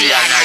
Louisiana.